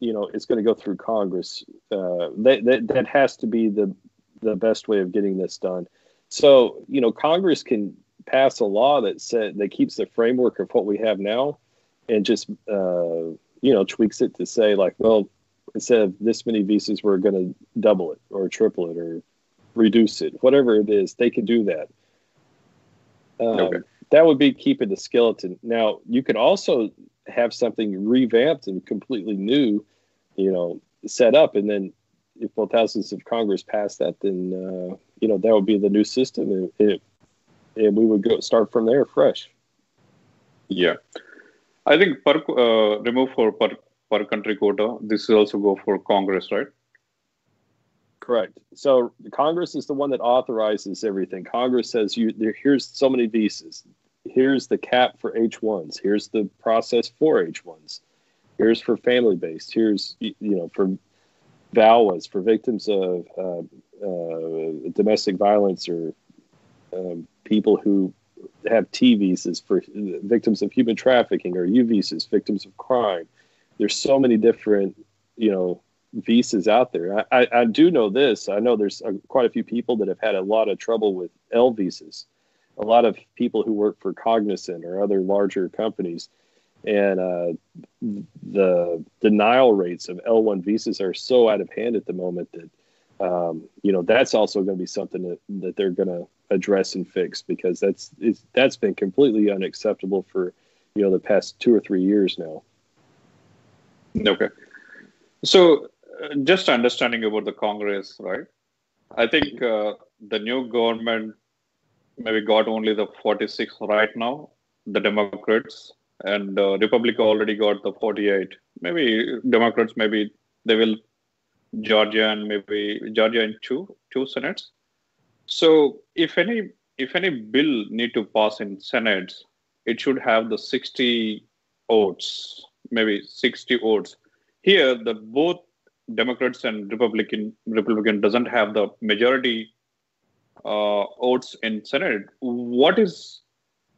you know it's going to go through Congress. Uh, that, that that has to be the the best way of getting this done. So you know Congress can pass a law that said that keeps the framework of what we have now, and just uh, you know tweaks it to say like, well, instead of this many visas, we're going to double it or triple it or reduce it, whatever it is. They can do that. Um, okay. That would be keeping the skeleton. Now you could also have something revamped and completely new you know, set up. And then if both houses of Congress pass that, then, uh, you know, that would be the new system. And, and we would go start from there fresh. Yeah. I think per, uh, remove for per, per country quota. This will also go for Congress, right? Correct. So Congress is the one that authorizes everything. Congress says you there, here's so many visas. Here's the cap for H1s. Here's the process for H1s. Here's for family based. Here's you know for VAWAs for victims of uh, uh, domestic violence or um, people who have T visas for victims of human trafficking or U visas, victims of crime. There's so many different, you know, visas out there. I, I, I do know this. I know there's a, quite a few people that have had a lot of trouble with L visas. A lot of people who work for Cognizant or other larger companies and uh, the denial rates of L1 visas are so out of hand at the moment that um, you know that's also going to be something that, that they're going to address and fix because that's that's been completely unacceptable for you know the past two or three years now. Okay, so uh, just understanding about the Congress, right? I think uh, the new government maybe got only the 46 right now, the Democrats, and uh, Republic already got the 48. Maybe Democrats, maybe they will Georgia and maybe Georgia in two two senates. So if any if any bill need to pass in Senate, it should have the 60 votes, maybe 60 votes. Here, the both Democrats and Republican Republican doesn't have the majority uh, votes in Senate. What is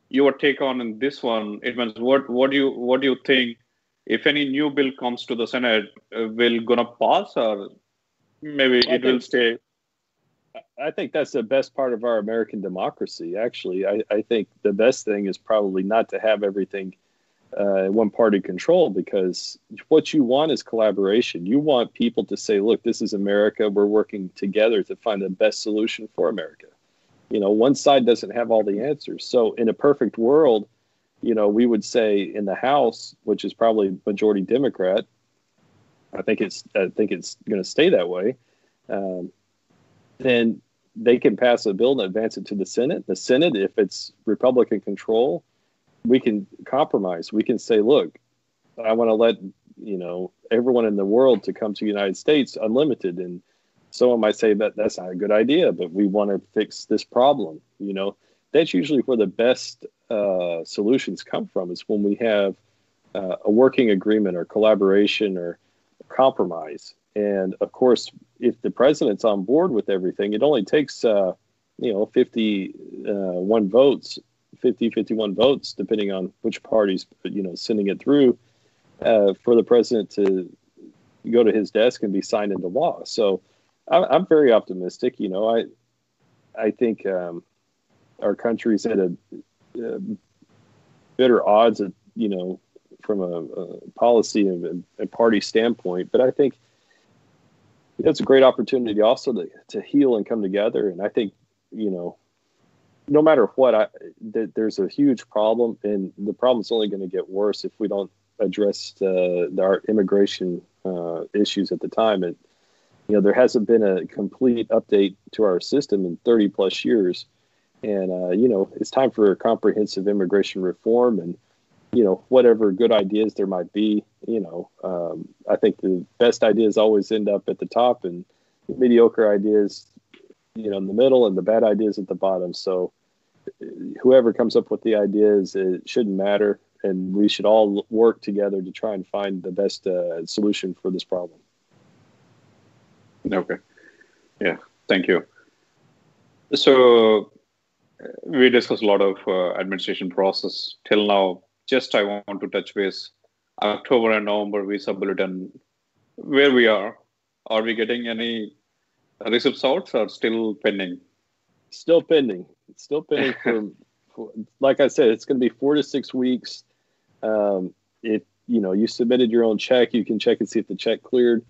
your take on this one? It means what what do you what do you think? If any new bill comes to the Senate, uh, will gonna pass or maybe well, it will stay? I think that's the best part of our American democracy. Actually, I, I think the best thing is probably not to have everything uh, one party control because what you want is collaboration. You want people to say, look, this is America. We're working together to find the best solution for America you know one side doesn't have all the answers so in a perfect world you know we would say in the house which is probably majority democrat i think it's i think it's going to stay that way um, then they can pass a bill and advance it to the Senate. The Senate, if it's Republican control, we can compromise. We can say, look, I want to let you know everyone in the world to come to the United States unlimited, and someone might say that that's not a good idea, but we want to fix this problem. You know, that's usually where the best uh, solutions come from. Is when we have uh, a working agreement or collaboration or compromise. And of course, if the president's on board with everything, it only takes, uh, you know, 51 uh, votes, 50, 51 votes, depending on which party's, you know, sending it through uh, for the president to go to his desk and be signed into law. So I'm, I'm very optimistic. You know, I, I think um, our country's at a, a better odds you know, from a, a policy and a party standpoint. But I think it's a great opportunity also to, to heal and come together. And I think, you know, no matter what, I, th- there's a huge problem, and the problem's only going to get worse if we don't address uh, our immigration uh, issues at the time. And you know, there hasn't been a complete update to our system in 30 plus years, and uh, you know, it's time for a comprehensive immigration reform and you know, whatever good ideas there might be, you know, um, I think the best ideas always end up at the top and mediocre ideas, you know, in the middle and the bad ideas at the bottom. So whoever comes up with the ideas, it shouldn't matter. And we should all work together to try and find the best uh, solution for this problem. Okay. Yeah. Thank you. So we discussed a lot of uh, administration process till now just I want to touch base. October and November visa bulletin, where we are. Are we getting any results out or still pending? Still pending. Still pending for, for like I said, it's going to be four to six weeks. Um, if you know you submitted your own check, you can check and see if the check cleared.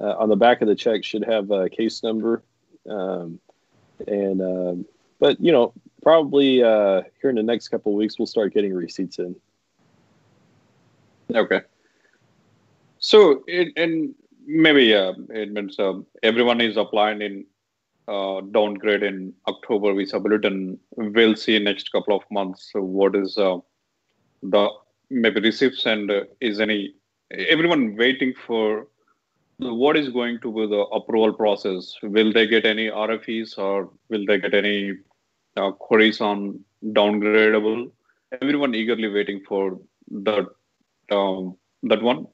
Uh, on the back of the check should have a case number, um, and um, but you know probably uh, here in the next couple of weeks we'll start getting receipts in. Okay. So, it, and maybe uh, it means uh, everyone is applying in uh, downgrade in October visa bulletin. We'll see next couple of months what is uh, the maybe receipts and uh, is any everyone waiting for what is going to be the approval process? Will they get any RFEs or will they get any uh, queries on downgradable? Everyone eagerly waiting for the um, that one.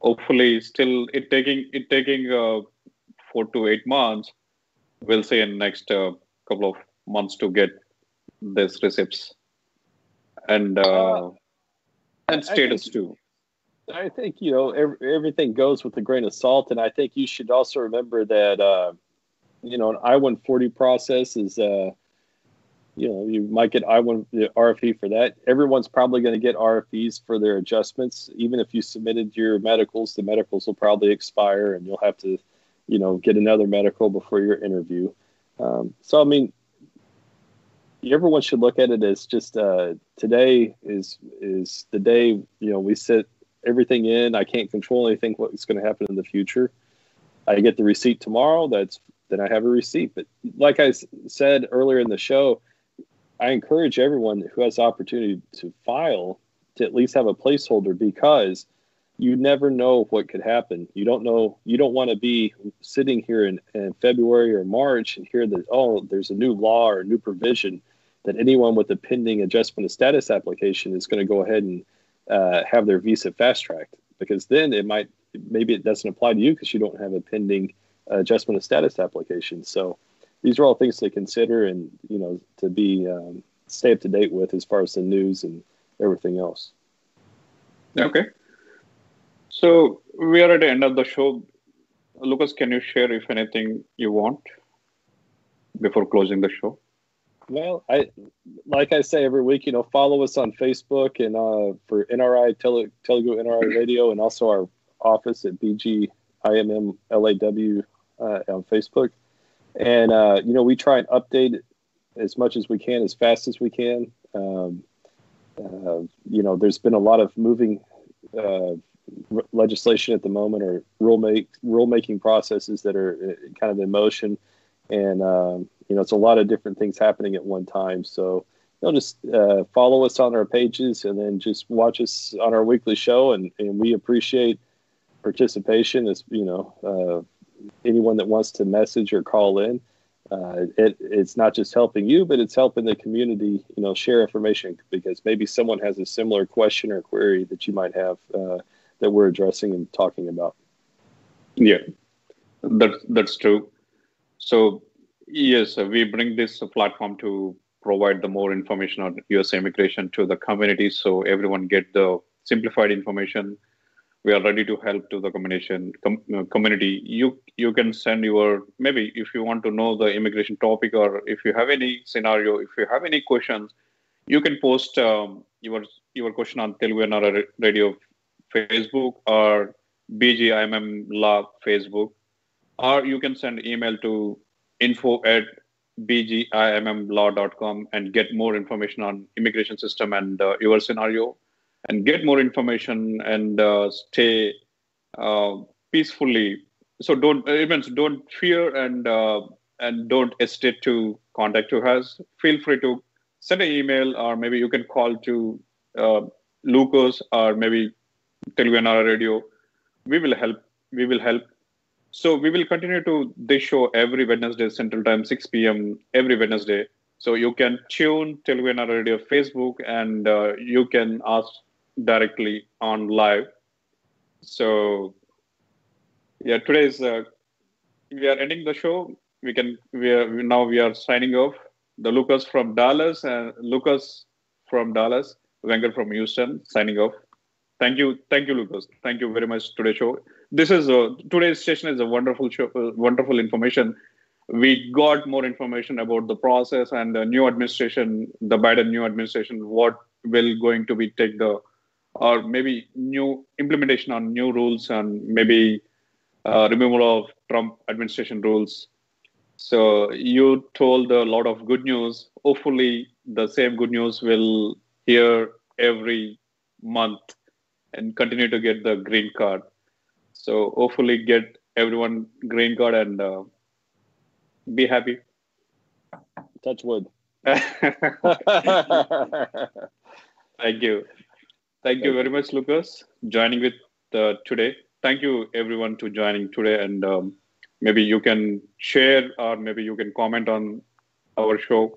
Hopefully, still it taking it taking uh, four to eight months. We'll say in next uh, couple of months to get this receipts and uh, and status think, too. I think you know every, everything goes with a grain of salt, and I think you should also remember that uh, you know an I one forty process is uh, you know, you might get I one the RFE for that. Everyone's probably going to get RFEs for their adjustments. Even if you submitted your medicals, the medicals will probably expire, and you'll have to, you know, get another medical before your interview. Um, so, I mean, everyone should look at it as just uh, today is is the day. You know, we set everything in. I can't control anything what's going to happen in the future. I get the receipt tomorrow. That's then I have a receipt. But like I said earlier in the show I encourage everyone who has the opportunity to file to at least have a placeholder because you never know what could happen. You don't know. You don't want to be sitting here in, in February or March and hear that oh, there's a new law or a new provision that anyone with a pending adjustment of status application is going to go ahead and uh, have their visa fast tracked because then it might maybe it doesn't apply to you because you don't have a pending adjustment of status application. So these are all things to consider and you know to be um, stay up to date with as far as the news and everything else. Okay. So we are at the end of the show. Lucas, can you share if anything you want before closing the show? Well, I like I say every week, you know, follow us on Facebook and uh, for NRI Tele, Telugu NRI Radio, and also our office at BG IMM LAW uh, on Facebook and uh, you know we try and update as much as we can as fast as we can um, uh, you know there's been a lot of moving uh, legislation at the moment or rule make rule making processes that are uh, kind of in motion and um, you know, it's a lot of different things happening at one time. So, you know, just uh, follow us on our pages and then just watch us on our weekly show. And, and we appreciate participation as, you know, uh, anyone that wants to message or call in. Uh, it, it's not just helping you, but it's helping the community, you know, share information because maybe someone has a similar question or query that you might have uh, that we're addressing and talking about. Yeah, that's that's true. So yes, we bring this platform to provide the more information on U.S. immigration to the community, so everyone get the simplified information we are ready to help to the combination com, uh, community. You you can send your maybe if you want to know the immigration topic or if you have any scenario if you have any questions you can post um, your your question on Telugu radio facebook or bgimm law facebook. Or you can send email to info at bgimmlaw.com and get more information on immigration system and uh, your scenario and get more information and uh, stay uh, peacefully. So don't events don't fear and uh, and don't hesitate to contact us. Feel free to send an email or maybe you can call to uh, Lucas or maybe NRI Radio. We will help. We will help. So we will continue to this show every Wednesday Central Time 6 p.m. every Wednesday. So you can tune NRI Radio Facebook and uh, you can ask directly on live. So yeah, today is uh, we are ending the show. We can we are now we are signing off. The Lucas from Dallas and Lucas from Dallas, Wenger from Houston, signing off. Thank you, thank you, Lucas. Thank you very much. Today's show. This is a, today's session is a wonderful show, uh, wonderful information. We got more information about the process and the new administration, the Biden new administration, what will going to be take the or maybe new implementation on new rules and maybe uh, removal of Trump administration rules. So you told a lot of good news. Hopefully, the same good news will hear every month and continue to get the green card. So hopefully, get everyone green card and uh, be happy. Touch wood. Thank you. Thank you very much, Lucas, joining with uh, today. Thank you, everyone, to joining today. And um, maybe you can share or maybe you can comment on our show,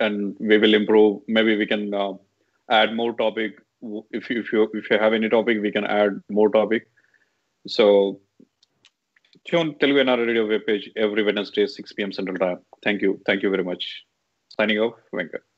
and we will improve. Maybe we can uh, add more topic. If you, if you if you have any topic, we can add more topic. So tune Telugu NRI Radio webpage every Wednesday, 6 p.m. Central Time. Thank you. Thank you very much. Signing off, Venkat.